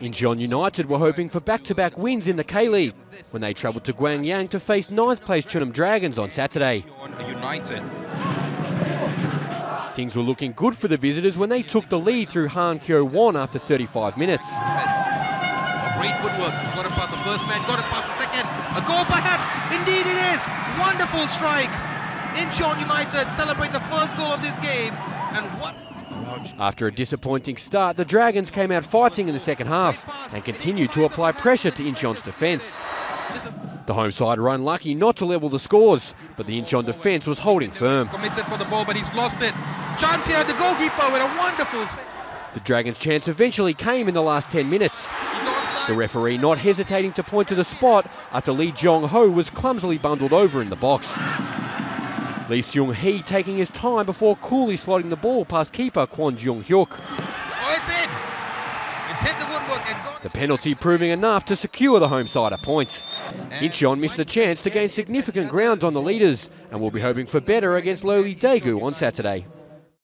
Incheon United were hoping for back-to-back wins in the K-League when they travelled to Gwangyang to face ninth-place Chunnam Dragons on Saturday. United. Things were looking good for the visitors when they took the lead through Han Kyo Won after 35 minutes. Great footwork. He's got it past the first man, got it past the second. A goal perhaps. Indeed it is. Wonderful strike. Incheon United celebrate the first goal of this game. And what? After a disappointing start, the Dragons came out fighting in the second half and continued to apply pressure to Incheon's defence. The home side were unlucky not to level the scores, but the Incheon defence was holding firm. committed for the ball, but he's lost it. Chance here, the goalkeeper with a wonderful save. The Dragons' chance eventually came in the last 10 minutes. The referee not hesitating to point to the spot after Lee Jong Ho was clumsily bundled over in the box. Lee Seung Hee taking his time before coolly slotting the ball past keeper Kwon Jung Hyuk. Oh, it's in. It's hit the woodwork and gone. The penalty proving enough to secure the home side a point. Incheon missed a chance to gain significant ground on the leaders and will be hoping for better against lowly Daegu on Saturday.